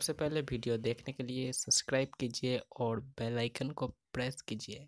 सबसे पहले वीडियो देखने के लिए सब्सक्राइब कीजिए और बेल आइकन को प्रेस कीजिए।